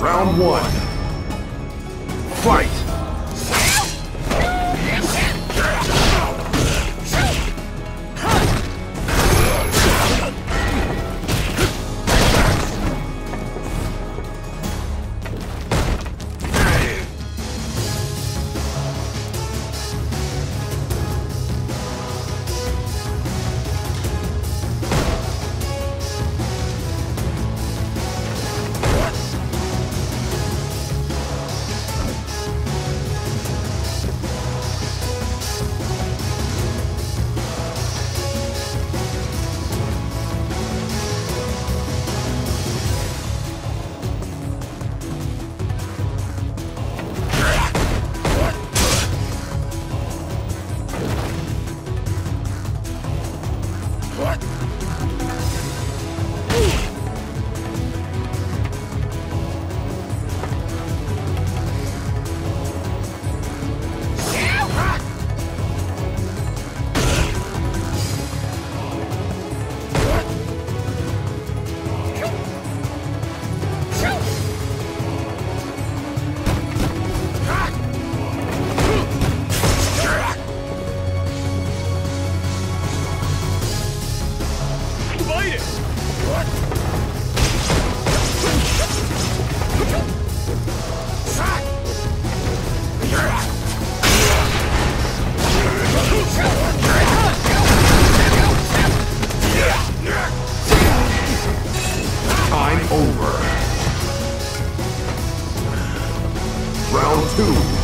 Round one. Fight! Fight two.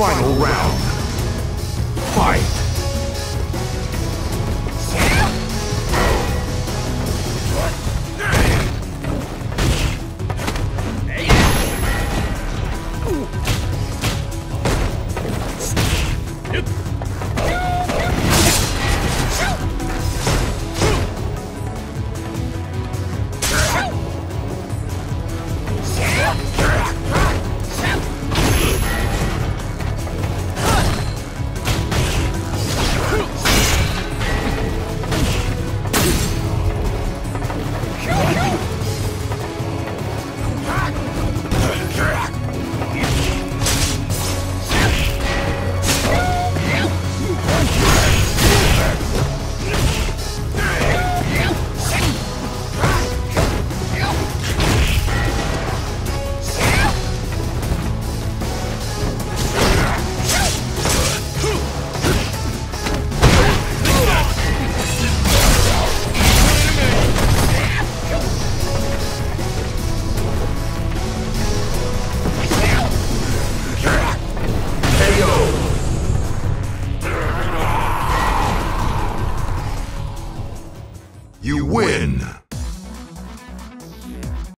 Final round. Fight! Win!